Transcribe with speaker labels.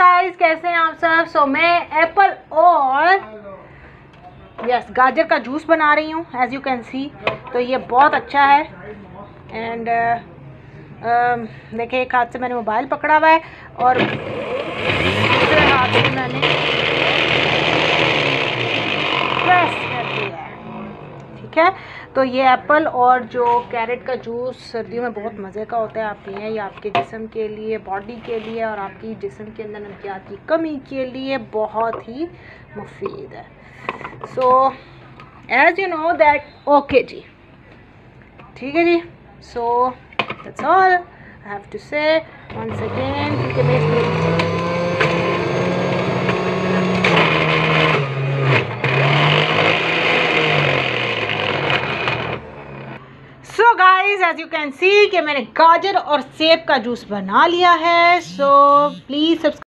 Speaker 1: Guys कैसे हैं आप सब? सो मैं एप्पल और यस गाजर का जूस बना रही हूँ एज यू कैन सी तो ये बहुत अच्छा है। एंड uh, um, देखिए एक हाथ से मैंने मोबाइल पकड़ा हुआ है और दूसरे हाथ से मैंने ठीक है? तो ये एप्पल और जो कैरेट का जूस सर्दियों में बहुत मज़े का होता है, आप पिए ये आपके जिसम के लिए बॉडी के लिए और आपकी जिसम के अंदर नमकियात की कमी के लिए बहुत ही मुफीद है। So as you know that okay जी। ठीक है जी? So that's all I have to say once again क्योंकि मैं so guys as you can see कि मैंने गाजर और सेब का जूस बना लिया है सो प्लीज़ सब्सक्राइब